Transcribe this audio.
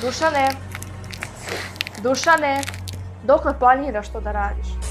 Dušane, Dušane, dokle planiraš to da radiš?